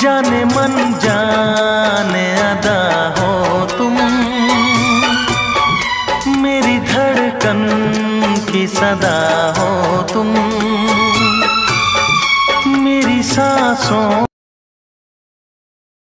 जाने मन जाने अदा हो तुम। मेरी धड़कन की सदा हो तुम। मेरी सांसों